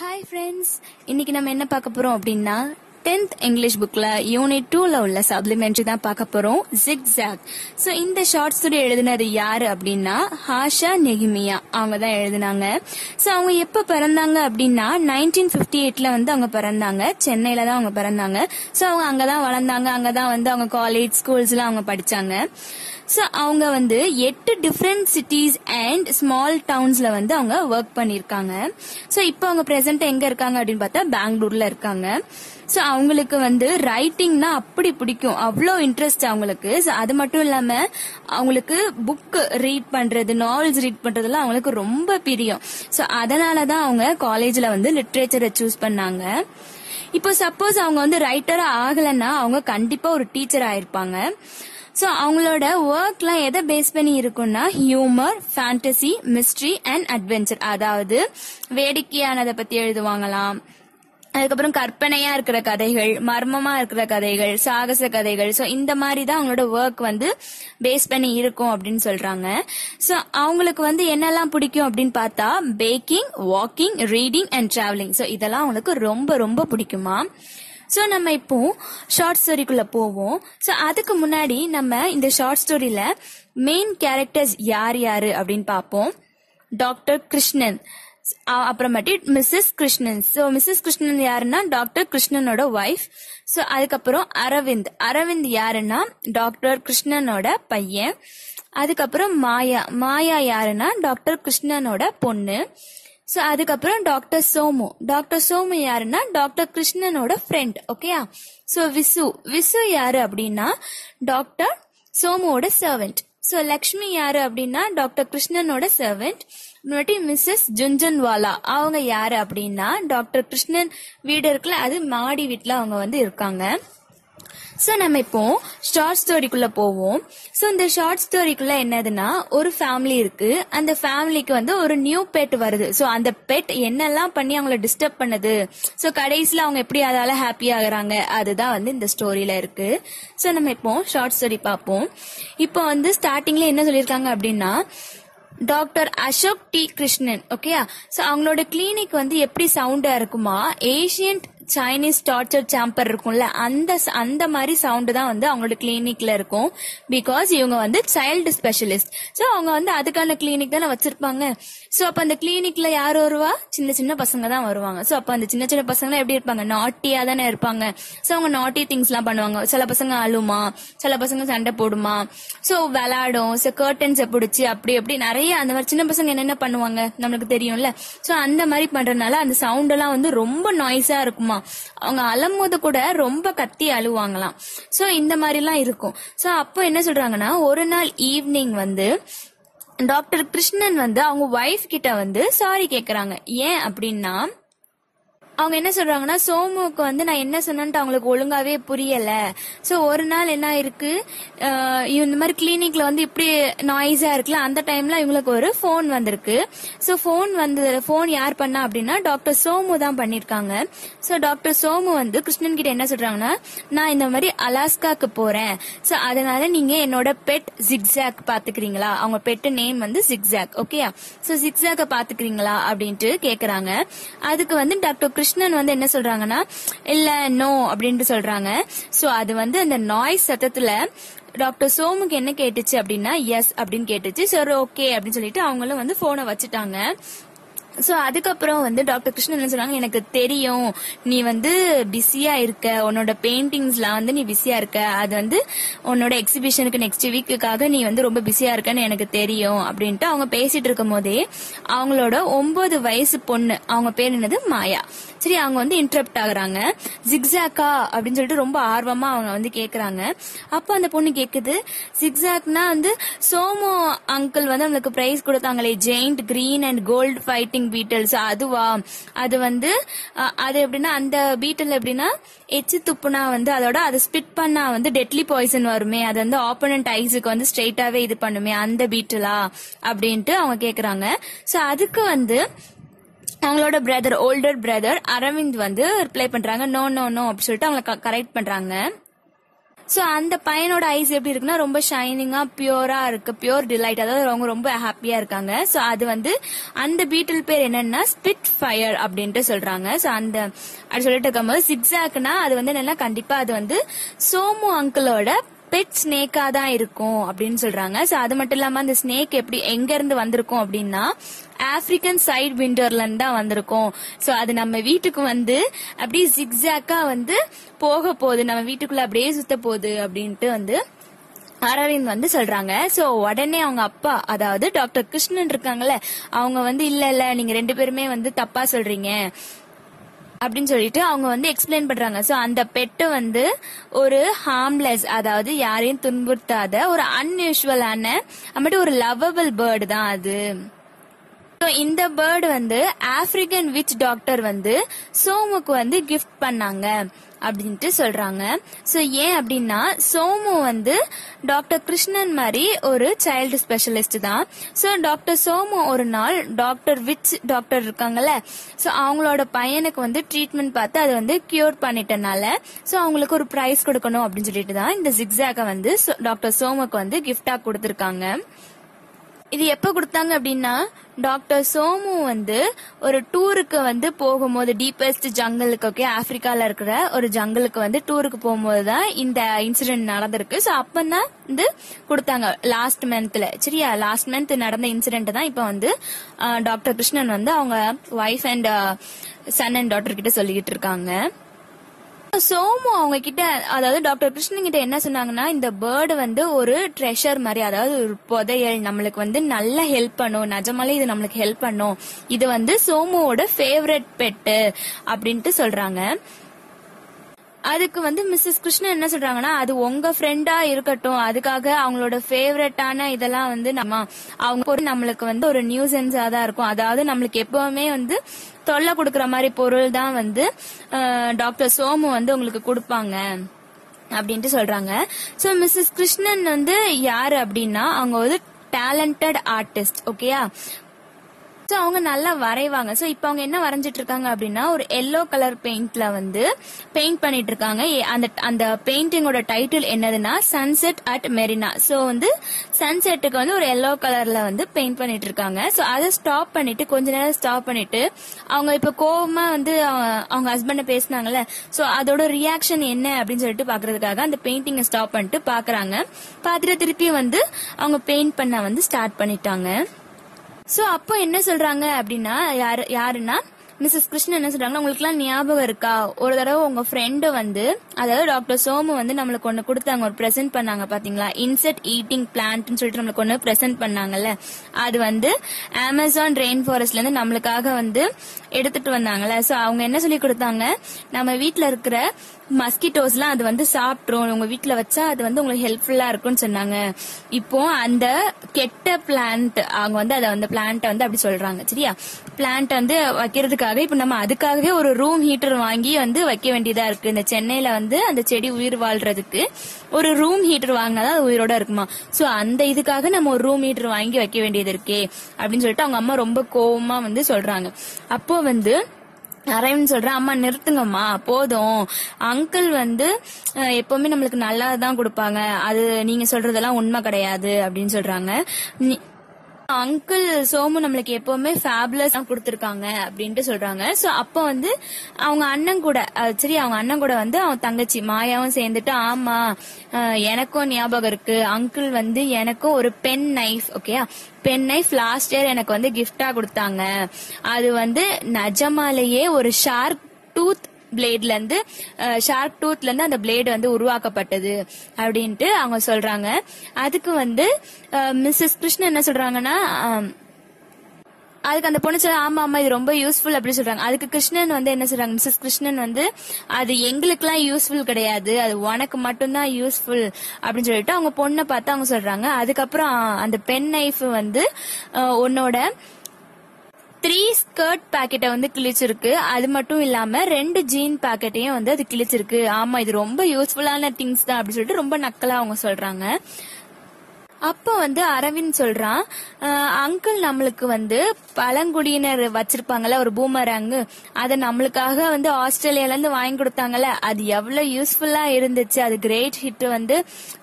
Hi friends இன்னைக்கு நம்ம என்ன பார்க்க போறோம் அப்படின்னா டென்த் இங்கிலீஷ் புக்ல யூனிட் டூல உள்ள சப்ளிமெண்ட்ரி தான் பார்க்க போறோம் ஜிக் ஜாக் ஸோ இந்த ஷார்ட் ஸ்டோரி எழுதினது யாரு அப்படின்னா ஹாஷா நெகிமியா. அவங்க தான் எழுதினாங்க. ஸோ அவங்க எப்போ பிறந்தாங்க அப்படின்னா நைன்டீன் ஃபிஃப்டி எயிட்ல வந்து அவங்க பிறந்தாங்க. சென்னையில தான் அவங்க பிறந்தாங்க. ஸோ அவங்க அங்கதான் வளர்ந்தாங்க. அங்கதான் வந்து அவங்க காலேஜ் ஸ்கூல்ஸ்லாம் அவங்க படிச்சாங்க. ஸோ அவங்க வந்து எட்டு டிஃப்ரெண்ட் சிட்டிஸ் அண்ட் ஸ்மால் டவுன்ஸ்ல வந்து அவங்க ஒர்க் பண்ணியிருக்காங்க ஸோ இப்போ அவங்க ப்ரெசென்ட் எங்க இருக்காங்க அப்படின்னு பார்த்தா பெங்களூர்ல இருக்காங்க. ஸோ அவங்களுக்கு வந்து ரைட்டிங்னா அப்படி பிடிக்கும். அவ்வளோ இன்ட்ரெஸ்ட் அவங்களுக்கு. ஸோ அது மட்டும் இல்லாம அவங்களுக்கு புக் ரீட் பண்றது நாவல்ஸ் ரீட் பண்றதுலாம் அவங்களுக்கு ரொம்ப பிரியம். ஸோ அதனால தான் அவங்க காலேஜ்ல வந்து லிட்ரேச்சரை சூஸ் பண்ணாங்க. இப்போ சப்போஸ் அவங்க வந்து ரைட்டரா ஆகலைன்னா அவங்க கண்டிப்பா ஒரு டீச்சர் ஆயிருப்பாங்க. ஸோ அவங்களோட ஒர்க்லாம் எதை பேஸ் பண்ணி இருக்கும்னா humour fantasy mystery and adventure அதாவது வேடிக்கையானதை பத்தி எழுதுவாங்களாம். அதுக்கப்புறம் கற்பனையா இருக்கிற கதைகள் மர்மமா இருக்கிற கதைகள் சாகச கதைகள். ஸோ இந்த மாதிரி தான் அவங்களோட ஒர்க் வந்து பேஸ் பண்ணி இருக்கும் அப்படின்னு சொல்றாங்க. ஸோ அவங்களுக்கு வந்து என்னெல்லாம் பிடிக்கும் அப்படின்னு பார்த்தா baking walking reading and travelling so இதெல்லாம் அவங்களுக்கு ரொம்ப ரொம்ப பிடிக்குமா ஸோ நம்ம இப்போ ஷார்ட் ஸ்டோரிக்குள்ளே போவோம். ஸோ அதுக்கு முன்னாடி நம்ம இந்த ஷார்ட் ஸ்டோரியில் மெயின் கேரக்டர்ஸ் யார் யார் அப்படின்னு பார்ப்போம். டாக்டர் கிருஷ்ணன் அப்புறமேட்டு Mrs Krishnan so Mrs Krishnan யாருன்னா டாக்டர் கிருஷ்ணனோட ஒய்ஃப் ஸோ அதுக்கப்புறம் அரவிந்த் அரவிந்த் யாருன்னா டாக்டர் கிருஷ்ணனோட பையன். அதுக்கப்புறம் மாயா மாயா யாருன்னா டாக்டர் கிருஷ்ணனோட பொண்ணு. ஸோ அதுக்கப்புறம் டாக்டர் சோமு டாக்டர் சோமு யாருன்னா டாக்டர் கிருஷ்ணனோட ஃப்ரெண்ட் ஓகேயா ஸோ விசு விசு யாரு அப்படின்னா டாக்டர் சோமுவோட சர்வெண்ட் ஸோ லக்ஷ்மி யாரு அப்படின்னா டாக்டர் கிருஷ்ணனோட சர்வெண்ட் முன்னாடி மிஸ்ஸஸ் ஜுன்ஜன்வாலா அவங்க யாரு அப்படின்னா டாக்டர் கிருஷ்ணன் வீடு இருக்குல்ல அது மாடி வீட்டில் அவங்க வந்து இருக்காங்க. ஸோ நம்ம இப்போ ஷார்ட் ஸ்டோரிக்குள்ள போவோம். ஸோ இந்த ஷார்ட் ஸ்டோரிக்குள்ள என்னதுன்னா ஒரு ஃபேமிலி இருக்கு. அந்த ஃபேமிலிக்கு வந்து ஒரு நியூ பெட் வருது. ஸோ அந்த பெட் என்னெல்லாம் பண்ணி அவங்கள டிஸ்டர்ப் பண்ணுது? ஸோ கடைசியில் அவங்க எப்படி அதால ஹாப்பி ஆகுறாங்க? அதுதான் வந்து இந்த ஸ்டோரியில இருக்கு. ஸோ நம்ம இப்போ ஷார்ட் ஸ்டோரி பார்ப்போம். இப்போ வந்து ஸ்டார்டிங்ல என்ன சொல்லியிருக்காங்க அப்படின்னா டாக்டர் அசோக் டி கிருஷ்ணன் ஓகேயா ஸோ அவங்களோட கிளினிக் வந்து எப்படி சவுண்டா இருக்குமா? ஏஷியன்ட் சைனீஸ் டார்ச்சர் சாம்பர் இருக்கும்ல அந்த அந்த மாதிரி சவுண்டு தான் வந்து அவங்களோட கிளினிக்ல இருக்கும். பிகாஸ் இவங்க வந்து சைல்டு ஸ்பெஷலிஸ்ட் ஸோ அவங்க வந்து அதுக்கான கிளினிக் தானே வச்சிருப்பாங்க. ஸோ அப்போ அந்த கிளினிக்ல யார் வருவா? சின்ன சின்ன பசங்க தான் வருவாங்க. ஸோ அப்போ அந்த சின்ன சின்ன பசங்க எப்படி இருப்பாங்க? நாட்டியா தானே இருப்பாங்க. ஸோ அவங்க நாட்டி திங்ஸ்லாம் பண்ணுவாங்க. சில பசங்க அழுமா சில பசங்க சண்டை போடுமா. ஸோ விளாடும் ஸோ கர்டன்ஸை பிடிச்சி அப்படி அப்படி நிறைய அந்த மாதிரி சின்ன பசங்க என்னென்ன பண்ணுவாங்க? நம்மளுக்கு தெரியும்ல. ஸோ அந்த மாதிரி பண்றதுனால அந்த சவுண்ட் எல்லாம் வந்து ரொம்ப நாய்ஸா இருக்குமா? அவங்க அழும்போது கூட ரொம்ப கத்தி அழுவாங்களாம். ஸோ இந்த மாதிரிலாம் இருக்கும். ஸோ அப்போ என்ன சொல்றாங்கன்னா ஒரு நாள் ஈவினிங் வந்து டாக்டர் கிருஷ்ணன் வந்து அவங்க ஒய்ஃப் கிட்ட வந்து சாரி கேக்குறாங்க. ஏன் அப்படின்னா அவங்க என்ன சொல்றாங்கன்னா சோமுக்கு வந்து நான் என்ன சொன்னேன்ட்டு அவங்களுக்கு ஒழுங்காவே புரியல. சோ ஒரு நாள் என்ன இருக்கு இந்த மாதிரி கிளினிக்ல வந்து இப்படி நாய்ஸா இருக்குல்ல அந்த டைம்ல இவங்களுக்கு ஒரு ஃபோன் வந்திருக்கு. சோ ஃபோன் வந்து ஃபோன் யார் பண்ணா அப்படின்னா டாக்டர் சோமு தான் பண்ணிருக்காங்க. சோ டாக்டர் சோமு வந்து கிருஷ்ணன் கிட்ட என்ன சொல்றாங்கன்னா நான் இந்த மாதிரி அலாஸ்காக்கு போறேன். சோ அதனால நீங்க என்னோட பெட் ஜிக்ஸாக் பாத்துக்கிறீங்களா? அவங்க பெட் நேம் வந்து ஜிக்ஸாக் ஓகேயா சோ ஜிக்ஸாக்க பாத்துக்கிறீங்களா? அப்படின்ட்டு கேக்குறாங்க. அதுக்கு வந்து டாக்டர் கிருஷ்ணன் கிருஷ்ணன் வந்து என்ன சொல்றாங்கன்னா இல்ல நோ அப்படின்ட்டு சொல்றாங்க. சோ அது வந்து அந்த நாய்ஸ் சத்தத்துல டாக்டர் சோமுக்கு என்ன கேட்டுச்சு அப்படின்னா எஸ் அப்படின்னு கேட்டுச்சு. சரி ஓகே அப்படின்னு சொல்லிட்டு அவங்களும் வந்து போனை வச்சுட்டாங்க. சோ அதுக்கப்புறம் வந்து டாக்டர் கிருஷ்ணன் என்ன சொன்னாங்க? எனக்கு தெரியும். நீ வந்து பிஸியா இருக்க. உன்னோட பெயிண்டிங்ஸ்லாம் வந்து நீ பிஸியா இருக்க. அது வந்து உன்னோட எக்ஸிபிஷனுக்கு நெக்ஸ்ட் வீக்குக்காக நீ வந்து ரொம்ப பிஸியா இருக்கன்னு எனக்கு தெரியும். அப்படின்ட்டு அவங்க பேசிட்டு இருக்கும் போதே அவங்களோட ஒன்பது வயசு பொண்ணு அவங்க பேர் என்னது? மாயா. சரி அவங்க வந்து இன்டரப்ட் ஆகுறாங்க. ஜிக்ஸாக்கா அப்படின்னு சொல்லிட்டு ரொம்ப ஆர்வமா அவங்க வந்து கேக்குறாங்க. அப்ப அந்த பொண்ணு கேக்குது. ஜிக்ஸாக்னா வந்து சோமோ அங்கிள் வந்து அவங்களுக்கு prize கொடுத்தாங்களே. Giant green and gold fighting beetles அதுவா? அது வந்து அது எப்படின்னா அந்த பீட்டல் எப்படின்னா எச்சு துப்புனா வந்து அதோட அதை ஸ்பிட் பண்ணா வந்து டெட்லி பாய்சன் வருமே. அது வந்து ஆப்போனன்ட் ஐஸுக்கு வந்து ஸ்ட்ரெயிட்டாவே இது பண்ணுமே அந்த பீட்டலா அப்படின்ட்டு அவங்க கேக்குறாங்க. சோ அதுக்கு வந்து அவங்களோட பிரதர் ஓல்டர் பிரதர் அரவிந்த் வந்து ரிப்ளை பண்றாங்க. நோ நோ நோ அப்படின்னு சொல்லிட்டு அவங்களை கரெக்ட் பண்றாங்க. சோ அந்த பையனோட ஐஸ் எப்படி இருக்குன்னா ரொம்ப ஷைனிங்கா பியூரா இருக்கு. பியூர் டிலைட் அதாவது அவங்க ரொம்ப ஹாப்பியா இருக்காங்க. சோ அது வந்து அந்த பீட்டில் பேர் என்னன்னா ஸ்பிட் ஃபயர் அப்படின்ட்டு சொல்றாங்க. சோ அந்த அப்படி சொல்லிட்டு இருக்கும்போது சிக்ஸாக்னா அது வந்து என்னன்னா கண்டிப்பா அது வந்து சோமு அங்கிளோட பெட் ஸ்னேக்கா தான் இருக்கும் அப்படின்னு சொல்றாங்க. சோ அது மட்டும் இல்லாம அந்த ஸ்னேக் எப்படி எங்க இருந்து வந்திருக்கும் அப்படின்னா ஆப்பிரிக்கன் சைடு விண்டர்ல தான் வந்திருக்கும். சோ அது நம்ம வீட்டுக்கு வந்து அப்படியே ஜிக்ஸாக்கா வந்து போக போகுது. நம்ம வீட்டுக்குள்ள அப்படியே சுத்த போகுது அப்படின்ட்டு வந்து அரவிந்த் வந்து சொல்றாங்க. சோ உடனே அவங்க அப்பா அதாவது டாக்டர் கிருஷ்ணன் இருக்காங்கல்ல அவங்க வந்து இல்ல இல்ல நீங்க ரெண்டு பேருமே வந்து தப்பா சொல்றீங்க. அப்படின்னு சொல்லிட்டு அவங்க வந்து எக்ஸ்பிளைன் பண்றாங்க. சோ அந்த பெட்டு வந்து ஒரு ஹார்ம்லெஸ் அதாவது யாரையும் துன்புறுத்தாத ஒரு அன்யூஷுவலான அம்மட்டு ஒரு லவ்வபிள் பேர்டு தான் அது. இந்த பேர்டு வந்து ஆப்பிரிக்கன் விச் டாக்டர் வந்து சோமுக்கு வந்து கிஃப்ட் பண்ணாங்க அப்படின்ட்டு சொல்றாங்க. சோ ஏன் அப்படின்னா சோமு வந்து டாக்டர் கிருஷ்ணன் மாதிரி ஒரு சைல்டு ஸ்பெஷலிஸ்ட் தான். சோ டாக்டர் சோமு ஒரு நாள் டாக்டர் விச் டாக்டர் இருக்காங்கல்ல சோ அவங்களோட பையனுக்கு வந்து ட்ரீட்மெண்ட் பார்த்து அதை வந்து கியூர் பண்ணிட்டனால சோ அவங்களுக்கு ஒரு ப்ரைஸ் கொடுக்கணும் அப்படின்னு சொல்லிட்டு தான் இந்த ஜிக்ஸாக வந்து டாக்டர் சோமுக்கு வந்து கிஃப்டா கொடுத்துருக்காங்க. இது எப்ப கொடுத்தாங்க அப்படின்னா டாக்டர் சோமு வந்து ஒரு டூருக்கு வந்து போகும்போது டீப்பஸ்ட் ஜங்கலுக்கு ஓகே ஆப்பிரிக்கால இருக்கிற ஒரு ஜங்கலுக்கு வந்து டூருக்கு போகும்போது தான் இந்த இன்சிடென்ட் நடந்திருக்கு. ஸோ அப்பதான் வந்து கொடுத்தாங்க லாஸ்ட் மந்த்ல சரியா? லாஸ்ட் மந்த் நடந்த இன்சிடென்ட் தான் இப்ப வந்து டாக்டர் கிருஷ்ணன் வந்து அவங்க wife and son and daughter கிட்ட சொல்லிக்கிட்டு இருக்காங்க. சோமு அவங்க கிட்ட அதாவது டாக்டர் கிருஷ்ணன் கிட்ட என்ன சொன்னாங்கன்னா இந்த பேர்டு வந்து ஒரு ட்ரெஷர் மாதிரி அதாவது ஒரு புதையல் நம்மளுக்கு வந்து நல்லா ஹெல்ப் பண்ணும் நிஜமாலே இது நம்மளுக்கு ஹெல்ப் பண்ணும். இது வந்து சோமுவோட ஃபேவரட் பெட்டு அப்படின்ட்டு சொல்றாங்க. அதுக்கு வந்து மிஸ்ஸஸ் கிருஷ்ணன் என்ன சொல்றாங்கன்னா அது உங்க ஃப்ரெண்டா இருக்கட்டும் அதுக்காக அவங்களோட ஃபேவரட்டான இதெல்லாம் வந்து நம்ம அவங்க நம்மளுக்கு வந்து ஒரு நியூசன்ஸா தான் இருக்கும். அதாவது நம்மளுக்கு எப்பவுமே வந்து தொல்லை கொடுக்கற மாதிரி பொருள் தான் வந்து டாக்டர் சோமு வந்து உங்களுக்கு கொடுப்பாங்க அப்படின்ட்டு சொல்றாங்க. சோ மிஸ்ஸஸ் கிருஷ்ணன் வந்து யாரு அப்படின்னா அவங்க வந்து டேலண்டட் ஆர்டிஸ்ட் ஓகேயா ஸோ அவங்க நல்லா வரைவாங்க. ஸோ இப்போ அவங்க என்ன வரைஞ்சிட்டு இருக்காங்க அப்படின்னா ஒரு எல்லோ கலர் பெயிண்ட்ல வந்து பெயிண்ட் பண்ணிட்டு இருக்காங்க அந்த அந்த பெயிண்டிங்கோட டைட்டில் என்னதுன்னா சன்செட் அட் மெரினா ஸோ வந்து சன்செட்டுக்கு வந்து ஒரு எல்லோ கலர்ல வந்து பெயிண்ட் பண்ணிட்டு இருக்காங்க ஸோ அதை ஸ்டாப் பண்ணிட்டு கொஞ்ச நேரம் ஸ்டாப் பண்ணிட்டு அவங்க இப்போ கோபமா வந்து அவங்க ஹஸ்பண்ட பேசினாங்கல்ல ஸோ அதோட ரியாக்ஷன் என்ன அப்படின்னு சொல்லிட்டு பாக்குறதுக்காக அந்த பெயிண்டிங்கை ஸ்டாப் பண்ணிட்டு பாக்குறாங்க. பார்த்துட்டு திருப்பி வந்து அவங்க பெயிண்ட் பண்ண வந்து ஸ்டார்ட் பண்ணிட்டாங்க. சோ அப்போ என்ன சொல்றாங்க அப்படின்னா யாரு யாருன்னா மிஸ்ஸஸ் கிருஷ்ணன் என்ன சொல்றாங்கன்னா உங்களுக்குலாம் ஞாபகம் இருக்கா? ஒரு தடவை உங்க ஃப்ரெண்டு வந்து அதாவது டாக்டர் சோமு வந்து நம்மளுக்கு ஒண்ணு கொடுத்தாங்க ஒரு ப்ரெசென்ட் பண்ணாங்க பாத்தீங்களா? இன்செட் ஈட்டிங் பிளான்ட்னு சொல்லிட்டு நம்மளுக்கு ஒன்று ப்ரெசென்ட் பண்ணாங்கல்ல. அது வந்து அமேசான் ரெயின் ஃபாரஸ்ட்ல இருந்து நம்மளுக்காக வந்து எடுத்துட்டு வந்தாங்கல்ல. சோ அவங்க என்ன சொல்லி கொடுத்தாங்க? நம்ம வீட்டில் இருக்கிற மஸ்கிட்டோஸ்லாம் அது வந்து சாப்பிட்ரும் உங்க வீட்டில் வச்சா அது வந்து உங்களுக்கு ஹெல்ப்ஃபுல்லா இருக்கும்னு சொன்னாங்க. இப்போ அந்த கெட்ட பிளான்ட் அவங்க வந்து அதை வந்து பிளான்ட்டை வந்து அப்படி சொல்றாங்க. சரியா? பிளான்ட் வந்து வைக்கிறதுக்காக இப்ப நம்ம அதுக்காகவே ஒரு ரூம் ஹீட்டர் வாங்கி வந்து வைக்க வேண்டியதா இருக்கு. இந்த சென்னையில வந்து அந்த செடி உயிர் வாழ்றதுக்கு ஒரு ரூம் ஹீட்டர் வாங்கினாதான் அது உயிரோட இருக்குமா? சோ அந்த இதுக்காக நம்ம ஒரு ரூம் ஹீட்டர் வாங்கி வைக்க வேண்டியது இருக்கே அப்படின்னு சொல்லிட்டு அவங்க அம்மா ரொம்ப கோவமா வந்து சொல்றாங்க. அப்போ வந்து அரவிந்த் சொல்றேன் அம்மா நிறுத்துங்கம்மா போதும். அங்கிள் வந்து எப்பவுமே நம்மளுக்கு நல்லதான் கொடுப்பாங்க. அது நீங்க சொல்றதெல்லாம் உண்மை கிடையாது அப்படின்னு சொல்றாங்க. அங்கிள் சோமு நம்மளுக்கு எப்பவுமே ஃபேபுலஸ் கொடுத்துருக்காங்க அப்படின்ட்டு சொல்றாங்க. சோ அப்போ வந்து அவங்க அண்ணன் கூட சரி அவங்க அண்ணன் கூட வந்து அவன் தங்கச்சி மாயாவும் சேர்ந்துட்டு ஆமா எனக்கும் ஞாபகம் இருக்கு. அங்கிள் வந்து எனக்கும் ஒரு பென் நைஃப் ஓகேயா பென் நைஃப் லாஸ்ட் இயர் எனக்கு வந்து கிஃப்டா கொடுத்தாங்க. அது வந்து நஜமாலேயே ஒரு ஷார்க் டூத் பிளேட்ல இருந்து ஷார்க் டூத்ல இருந்து அந்த பிளேடு வந்து உருவாக்கப்பட்டது அப்படின்ட்டு அவங்க சொல்றாங்க. அதுக்கு வந்து மிஸ்ஸஸ் கிருஷ்ணன் என்ன சொல்றாங்கன்னா அதுக்கு அந்த பொண்ணு சொல்ல ஆமா ஆமா இது ரொம்ப யூஸ்ஃபுல் அப்படி சொல்றாங்க. அதுக்கு கிருஷ்ணன் வந்து என்ன சொல்றாங்க மிஸ்ஸஸ் கிருஷ்ணன் வந்து அது எங்களுக்குலாம் யூஸ்ஃபுல் கிடையாது. அது உனக்கு மட்டும்தான் யூஸ்ஃபுல் அப்படின்னு சொல்லிட்டு அவங்க பொண்ணை பார்த்து அவங்க சொல்றாங்க. அதுக்கப்புறம் அந்த பென் நைஃப் வந்து உன்னோட த்ரீ ஸ்கர்ட் பாக்கெட்டை வந்து கிழிச்சிருக்கு. அது மட்டும் இல்லாம ரெண்டு ஜீன் பாக்கெட்டையும் வந்து அது கிழிச்சிருக்கு. ஆமா இது ரொம்ப யூஸ்ஃபுல்லான திங்ஸ் தான் அப்படின்னு சொல்லிட்டு ரொம்ப நக்கலா அவங்க சொல்றாங்க. அப்ப வந்து அரவிந்த் சொல்றான் அங்கிள் நம்மளுக்கு வந்து பழங்குடியினர் வச்சிருப்பாங்கல்ல ஒரு பூமராங்கு அதை நம்மளுக்காக வந்து ஆஸ்திரேலியால இருந்து வாங்கி கொடுத்தாங்கல்ல அது எவ்வளவு யூஸ்ஃபுல்லா இருந்துச்சு. அது கிரேட் ஹிட் வந்து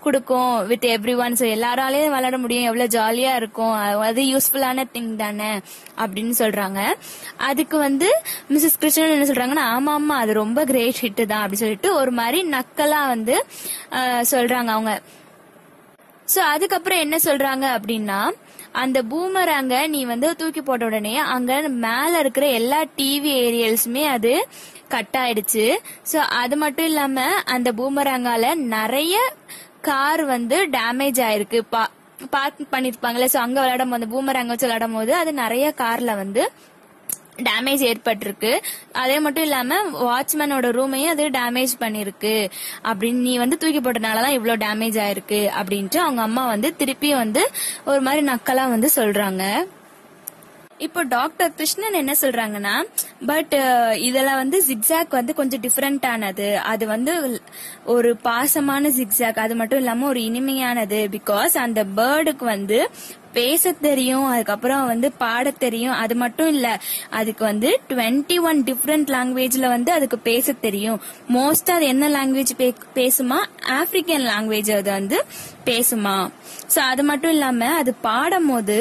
கொடுக்கும் வித் எவ்ரி ஒன் ஸோ எல்லாராலையும் விளையாட முடியும். எவ்வளவு ஜாலியா இருக்கும். அது யூஸ்ஃபுல்லான திங் தானே அப்படின்னு சொல்றாங்க. அதுக்கு வந்து மிஸ்ஸஸ் கிருஷ்ணன் என்ன சொல்றாங்கன்னா ஆமா ஆமா அது ரொம்ப கிரேட் ஹிட் தான். அப்படின்னு சொல்லிட்டு ஒரு மாதிரி நக்கலா வந்து சொல்றாங்க அவங்க. சோ அதுக்கப்புறம் என்ன சொல்றாங்க அப்படின்னா அந்த பூமராங்க நீ வந்து தூக்கி போட்ட உடனே அங்க மேல இருக்கிற எல்லா டிவி ஏரியல்ஸுமே அது கட் ஆயிடுச்சு. சோ அது மட்டும் இல்லாம அந்த பூமராங்கால நிறைய கார் வந்து டேமேஜ் ஆயிருக்கு. பார்க் பண்ணிருப்பாங்களே சோ அங்க விளையாடும் போது பூமராங்க வச்சு விளையாடும் போது அது நிறைய கார்ல வந்து டேமேஜ் ஏற்பட்டிருக்கு. அதே மட்டும் இல்லாம வாட்ச்மேனோட ரூமையும் அது டேமேஜ் பண்ணிருக்கு. அப்படின்னு நீ வந்து தூக்கி போட்டனாலதான் இவ்வளவு டேமேஜ் ஆயிருக்கு அப்படின்ட்டு அவங்க அம்மா வந்து திருப்பி வந்து ஒரு மாதிரி நக்கலா வந்து சொல்றாங்க. இப்போ டாக்டர் கிருஷ்ணன் என்ன சொல்றாங்கன்னா பட் இதுல வந்து ஜிக்ஸாக் வந்து கொஞ்சம் டிஃப்ரெண்டானது அது வந்து ஒரு பாசமான ஜிக்ஸாக் அது மட்டும் இல்லாம ஒரு இனிமையானது. பிகாஸ் அந்த பேர்டுக்கு வந்து பேச தெரியும் அதுக்கப்புறம் வந்து பாட தெரியும். அது மட்டும் இல்ல அதுக்கு வந்து டுவெண்ட்டி ஒன் டிஃப்ரெண்ட் லாங்குவேஜ்ல வந்து அதுக்கு பேச தெரியும். மோஸ்ட் அது என்ன லாங்குவேஜ் பேசுமா? ஆப்பிரிக்கன் லாங்குவேஜ் அது வந்து பேசுமா? சோ அது மட்டும் இல்லாம அது பாடும் போது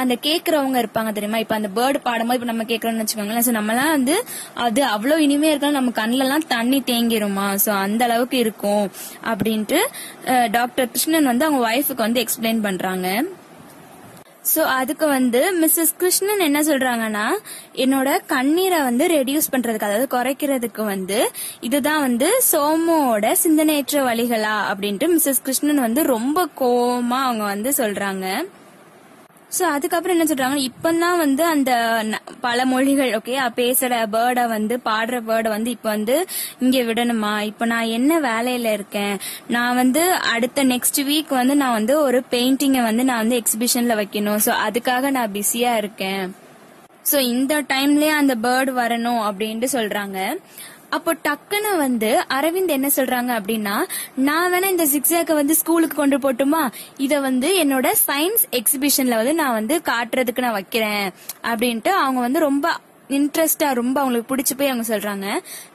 அந்த கேக்குறவங்க இருப்பாங்க தெரியுமா? இப்ப அந்த பேர்டு பாடும்போது இப்ப நம்ம கேக்குறோம்னு வச்சுக்கோங்களேன். சோ நம்மலாம் வந்து அது அவ்வளவு இனிமையா இருக்கணும் நம்ம கண்ணுல எல்லாம் தண்ணி தேங்கிருமா? சோ அந்த அளவுக்கு இருக்கும். அப்படின்ட்டு டாக்டர் கிருஷ்ணன் வந்து அவங்க ஒய்ஃபுக்கு வந்து எக்ஸ்பிளைன் பண்றாங்க. சோ அதுக்கு வந்து மிஸ்ஸஸ் கிருஷ்ணன் என்ன சொல்றாங்கன்னா என்னோட கண்ணீரை வந்து ரெடியூஸ் பண்றதுக்கு அதாவது குறைக்கிறதுக்கு வந்து இதுதான் வந்து சோமோட சிந்தனையற்ற வழிகளா அப்படின்ட்டு மிஸ்ஸஸ் கிருஷ்ணன் வந்து ரொம்ப கோவமா அவங்க வந்து சொல்றாங்க. சோ அதுக்கப்புறம் என்ன சொல்றாங்க? இப்பதான் வந்து அந்த ந- பல மொழிகள் ஓகே பேசுற பேர்டை வந்து பாடுற பேர்டை வந்து இப்ப வந்து இங்க விடணுமா? இப்ப நான் என்ன வேலையில இருக்கேன்? நான் வந்து அடுத்த நெக்ஸ்ட் வீக் வந்து நான் வந்து ஒரு பெயிண்டிங்கை வந்து நான் வந்து எக்ஸிபிஷன்ல வைக்கணும். சோ அதுக்காக நான் பிஸியா இருக்கேன். சோ இந்த டைம்லயே அந்த பேர்டு வரணும் அப்படின்ட்டு சொல்றாங்க. அப்போ டக்குன்னு வந்து அரவிந்த் என்ன சொல்றாங்க அப்படின்னா நான் வேணா இந்த சிக்ஸாக்க வந்து ஸ்கூலுக்கு கொண்டு போட்டுமா? இத வந்து என்னோட சயின்ஸ் எக்ஸிபிஷன்ல வந்து நான் வந்து காட்டுறதுக்கு நான் வைக்கிறேன் அப்படின்ட்டு அவங்க வந்து ரொம்ப இன்ட்ரெஸ்டா ரொம்ப அவங்களுக்கு பிடிச்சு போய் அவங்க சொல்றாங்க.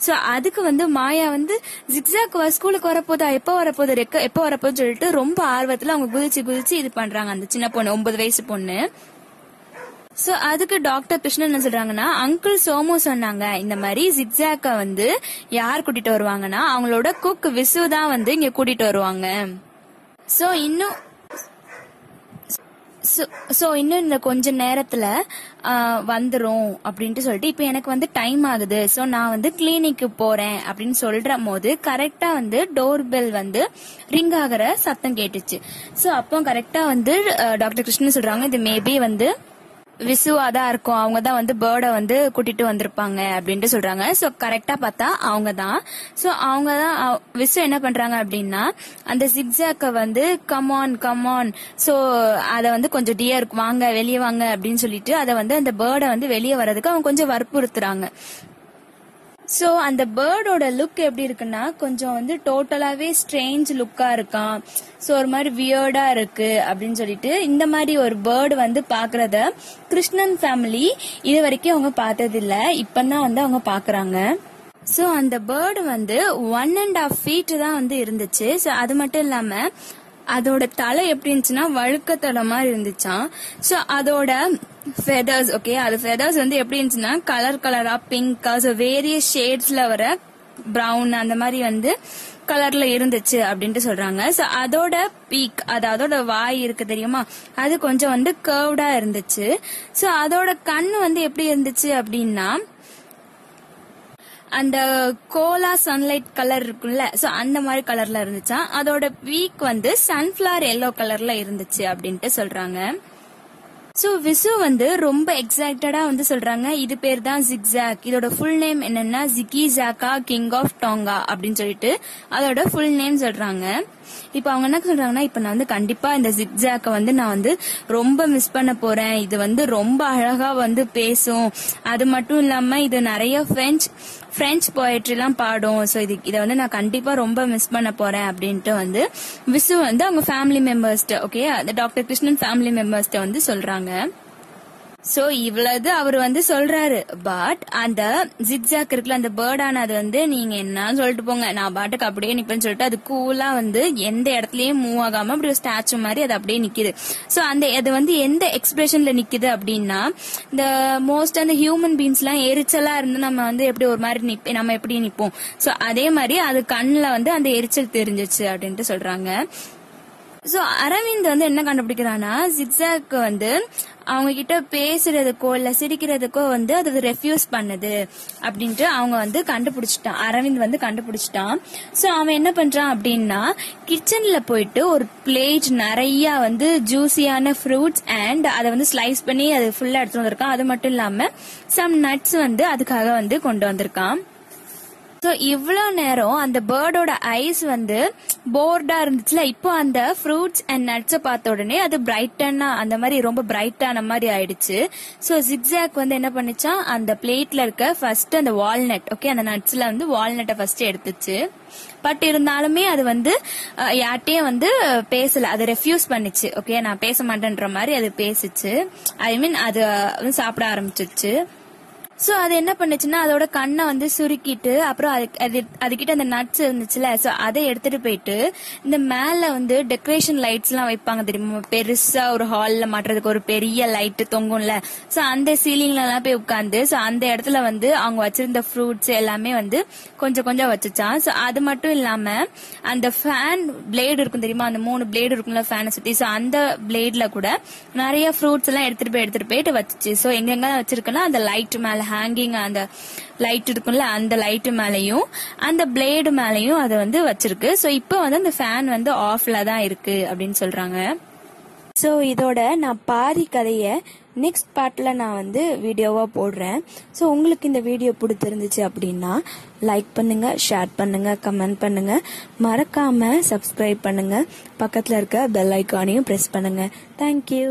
சோ அதுக்கு வந்து மாயா வந்து ஜிக்ஸாக் ஸ்கூலுக்கு வரப்போதா எப்போ வரப்போகுது ரெக்க எப்போ வரப்போதுன்னு சொல்லிட்டு ரொம்ப ஆர்வத்துல அவங்க குதிச்சு குதிச்சு இது பண்றாங்க. அந்த சின்ன பொண்ணு ஒன்பது வயசு பொண்ணு. சோ அதுக்கு டாக்டர் கிருஷ்ணன் என்ன சொல்றாங்கன்னா அங்கிள் சோமு சொன்னாங்க. இந்த மாதிரி ஜிக்ஸாக்க வந்து யார் கூட்டிட்டு வருவாங்கன்னா அவங்களோட குக் விசு தான் வந்து இங்க கூட்டிட்டு வருவாங்க. சோ இன்னும் சோ இன்னும் இந்த கொஞ்ச நேரத்துல வந்துடும் வந்துரும் அப்படின்ட்டு சொல்லிட்டு இப்போ எனக்கு வந்து டைம் ஆகுது. சோ நான் வந்து கிளினிக்கு போறேன் அப்படின்னு சொல்ற போது கரெக்டா வந்து டோர் பெல் வந்து ரிங் ஆகிற சத்தம் கேட்டுச்சு. சோ அப்போ கரெக்டா வந்து டாக்டர் கிருஷ்ணன் சொல்றாங்க இது மேபி வந்து விசுவா தான் இருக்கும். அவங்க தான் வந்து பேர்டை வந்து கூட்டிட்டு வந்திருப்பாங்க அப்படின்ட்டு சொல்றாங்க. ஸோ கரெக்டா பார்த்தா அவங்க தான். ஸோ அவங்க தான் விசு என்ன பண்றாங்க அப்படின்னா அந்த ஜிக்ஸாக்க வந்து கமான் கமான் ஸோ அதை வந்து கொஞ்சம் டியர் வாங்க வெளியே வாங்க அப்படின்னு சொல்லிட்டு அதை வந்து அந்த பேர்டை வந்து வெளியே வர்றதுக்கு அவங்க கொஞ்சம் வற்புறுத்துறாங்க. சோ அந்த பேர்டோட லுக் எப்படி இருக்குன்னா கொஞ்சம் வந்து டோட்டலாவே ஸ்ட்ரேஞ்ச் லுக்கா இருக்கான் சோ ஒரு மாதிரி வியர்டா இருக்கு அப்படின்னு சொல்லிட்டு இந்த மாதிரி ஒரு பேர்டு வந்து பாக்குறத கிருஷ்ணன் ஃபேமிலி இது வரைக்கும் அவங்க பார்த்தது இல்ல இப்பதான் வந்து அவங்க பாக்குறாங்க. சோ அந்த பேர்டு வந்து ஒன் அண்ட் ஆஃப் ஃபீட் தான் வந்து இருந்துச்சு. சோ அது மட்டும் இல்லாம அதோட தலை எப்படி இருந்துச்சுன்னா வழுக்கத்தலை மாதிரி இருந்துச்சாம். சோ அதோட ஃபெதர்ஸ் ஓகே அது ஃபெதர்ஸ் வந்து எப்படி இருந்துச்சுன்னா கலர் கலரா பிங்கா ஸோ வேரியஸ் ஷேட்ஸ்ல வர ப்ரௌன் அந்த மாதிரி வந்து கலர்ல இருந்துச்சு அப்படின்ட்டு சொல்றாங்க. ஸோ அதோட பீக் அது அதோட வாய் இருக்கு தெரியுமா? அது கொஞ்சம் வந்து கர்வ்டா இருந்துச்சு. ஸோ அதோட கண் வந்து எப்படி இருந்துச்சு அப்படின்னா அந்த கோலா சன்லைட் கலர் இருக்குல்ல ஸோ அந்த மாதிரி கலர்ல இருந்துச்சா? அதோட வீக் வந்து சன்ஃபிளவர் எல்லோ கலர்ல இருந்துச்சு அப்படின்ட்டு சொல்றாங்க. சோ விசு வந்து ரொம்ப எக்ஸைட்டடா வந்து சொல்றாங்க. இது பேர் தான் ஜிக்ஸாக் இதோட ஃபுல் நேம் என்னன்னா ஜிகி ஜாக்கா கிங் ஆஃப் டாங்கா அப்படின்னு சொல்லிட்டு அதோட ஃபுல் நேம் சொல்றாங்க. இப்போ அவங்க என்ன சொல்றாங்கன்னா இப்போ நான் வந்து கண்டிப்பா இந்த ஜிப்ஜாக்கை வந்து நான் வந்து ரொம்ப மிஸ் பண்ண போறேன். இது வந்து ரொம்ப அழகா வந்து பேசும். அது மட்டும் இல்லாம இது நிறைய பிரெஞ்சு பிரெஞ்சு போயட்ரிலாம் எல்லாம் பாடும். ஸோ இது இதை வந்து நான் கண்டிப்பா ரொம்ப மிஸ் பண்ண போறேன் அப்படின்ட்டு வந்து விசு வந்து அவங்க ஃபேமிலி மெம்பர்ஸ்ட ஓகே டாக்டர் கிருஷ்ணன் ஃபேமிலி மெம்பர்ஸ்ட வந்து சொல்றாங்க. சோ இவ்வளவு அவர் வந்து சொல்றாரு. பட் அந்த ஜிக்ஜாக் இருக்குல்ல அந்த பேர்டானது வந்து நீங்க என்ன சொல்லிட்டு போங்க. நான் பாட்டுக்கு அப்படியே நிப்பேன்னு சொல்லிட்டு அது கூலா வந்து எந்த இடத்துலயும் மூவ் ஆகாம அப்படி ஒரு ஸ்டாச்சு மாதிரி அது அப்படியே நிக்குது. சோ அந்த அது வந்து எந்த எக்ஸ்பிரஷன்ல நிக்குது அப்படின்னா இந்த மோஸ்ட் அந்த ஹியூமன் பீன்ஸ் எல்லாம் எரிச்சலா இருந்து நம்ம வந்து எப்படி ஒரு மாதிரி நிப்ப நம்ம எப்படி நிப்போம். சோ அதே மாதிரி அது கண்ணுல வந்து அந்த எரிச்சல் தெரிஞ்சிச்சு அப்படின்ட்டு சொல்றாங்க. சோ அரவிந்த் வந்து என்ன கண்டுபிடிக்கிறான்னா ஜிக்ஸாக்கு வந்து அவங்க கிட்ட பேசுறதுக்கோ இல்ல சிரிக்கிறதுக்கோ வந்து அது ரெஃப்யூஸ் பண்ணுது அப்படின்ட்டு அவங்க வந்து கண்டுபிடிச்சிட்டான். அரவிந்த் வந்து கண்டுபிடிச்சிட்டான். சோ அவன் என்ன பண்றான் அப்படின்னா கிச்சன்ல போயிட்டு ஒரு பிளேட் நிறைய வந்து ஜூஸியான ஃப்ரூட்ஸ் அண்ட் அதை வந்து ஸ்லைஸ் பண்ணி அது ஃபுல்லா எடுத்துட்டு வந்திருக்கான். அது மட்டும் இல்லாம சம் நட்ஸ் வந்து அதுக்காக வந்து கொண்டு வந்திருக்கான். சோ இவ்வளவு நேரம் அந்த பேர்டோட ஐஸ் வந்து போர்டா இருந்துச்சுல இப்போ அந்த ஃப்ரூட்ஸ் அண்ட் நட்ஸை பார்த்த உடனே அது பிரைட்டனா அந்த மாதிரி ரொம்ப பிரைட்டான மாதிரி ஆயிடுச்சு. சோ ஜிக்ஸாக் வந்து என்ன பண்ணுச்சா அந்த பிளேட்ல இருக்க ஃபர்ஸ்ட் அந்த வால்நட் ஓகே அந்த நட்ஸ்ல வந்து வால்நட்டை ஃபர்ஸ்ட் எடுத்துச்சு. பட் இருந்தாலுமே அது வந்து யார்ட்டையும் யார்கிட்டயும் வந்து பேசல அது ரெஃப்யூஸ் பண்ணிச்சு ஓகே நான் பேச மாட்டேன்ற மாதிரி அது பேசிச்சு. ஐ மீன் அது வந்து சாப்பிட ஆரம்பிச்சிச்சு சோ அது என்ன பண்ணுச்சுன்னா அதோட கண்ணை வந்து சுருக்கிட்டு அப்புறம் அது அது அதுக்கிட்ட அந்த நட்ஸ் இருந்துச்சுல சோ அதை எடுத்துட்டு போயிட்டு இந்த மேல வந்து டெக்கரேஷன் லைட்ஸ் எல்லாம் வைப்பாங்க தெரியுமா? பெருசா ஒரு ஹால்ல மாட்டுறதுக்கு ஒரு பெரிய லைட் தொங்கும்ல. சோ அந்த சீலிங்ல எல்லாம் போய் உட்காந்து சோ அந்த இடத்துல வந்து அவங்க வச்சிருந்த ஃப்ரூட்ஸ் எல்லாமே வந்து கொஞ்சம் கொஞ்சம் வச்சுச்சான் சோ அது மட்டும் இல்லாம அந்த ஃபேன் பிளேடு இருக்கும் தெரியுமா? அந்த மூணு பிளேடு இருக்கும்ல ஃபேனை சுத்தி. சோ அந்த பிளேட்ல கூட நிறைய ஃப்ரூட்ஸ் எல்லாம் எடுத்துட்டு போய் எடுத்துட்டு போயிட்டு வச்சுச்சு. சோ எங்கெங்க வச்சிருக்குன்னா அந்த லைட் மேல. ஹேங்கிங் அந்த லைட் இருக்கும்ல அந்த லைட்டு மேலேயும் அந்த பிளேடு மேலேயும் அதை வந்து வச்சிருக்கு. ஸோ இப்போ வந்து அந்த ஃபேன் வந்து ஆஃப்ல தான் இருக்கு அப்படின்னு சொல்றாங்க. ஸோ இதோட நான் பாதி கதையை நெக்ஸ்ட் பார்ட்டில் நான் வந்து வீடியோவாக போடுறேன். ஸோ உங்களுக்கு இந்த வீடியோ பிடிச்சிருந்துச்சு அப்படின்னா லைக் பண்ணுங்க ஷேர் பண்ணுங்க கமெண்ட் பண்ணுங்க. மறக்காம சப்ஸ்கிரைப் பண்ணுங்க. பக்கத்தில் இருக்க பெல் ஐக்கானையும் ப்ரெஸ் பண்ணுங்க. தேங்க்யூ